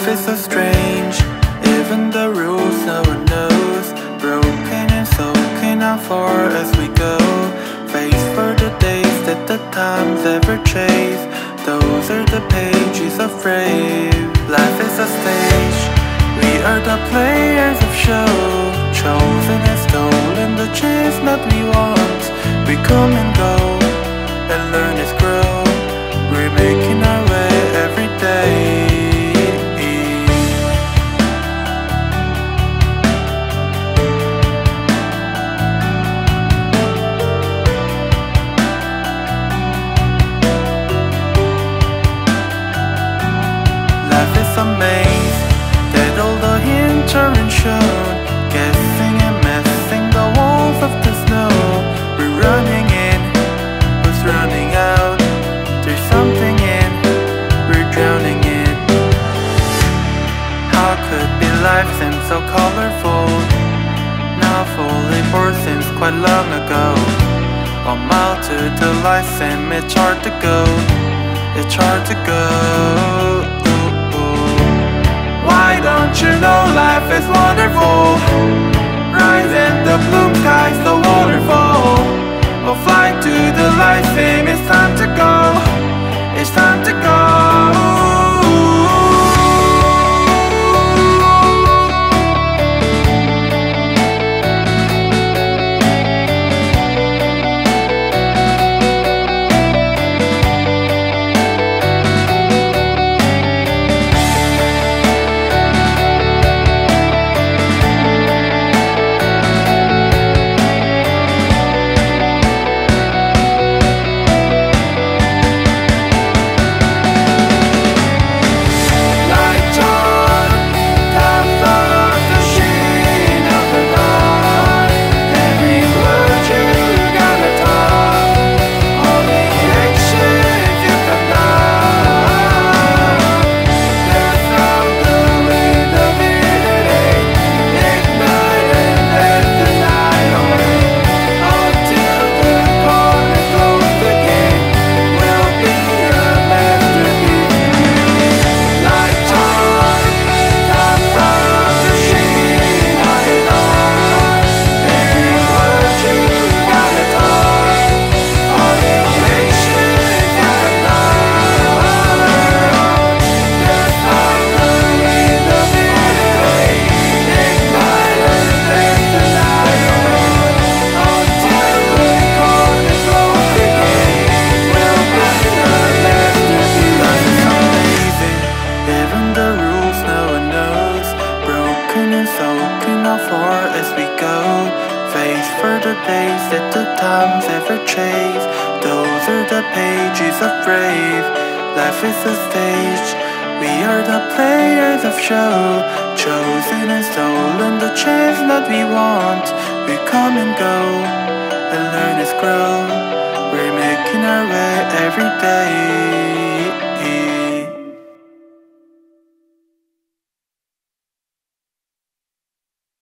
Life is so strange, even the rules no one knows. Broken and soaking how far as we go. Face for the days that the times ever chase. Those are the pages of brave. Life is a stage, we are the players of show. Chosen and stolen the chance that we want. We come hints. Guessing and messing the walls of the snow. We're running in, who's running out? There's something in, we're drowning in. How could be life seem so colorful? Now fully born since quite long ago. A mile to the light seem it's hard to go. It's hard to go. Why don't you know life is wonderful? Rise in the bloom skies, the waterfall. Far as we go. Face for the days that the times ever chase. Those are the pages of brave. Life is a stage. We are the players of show. Chosen and stolen the chance that we want. We come and go and learn as grow. We're making our way every day.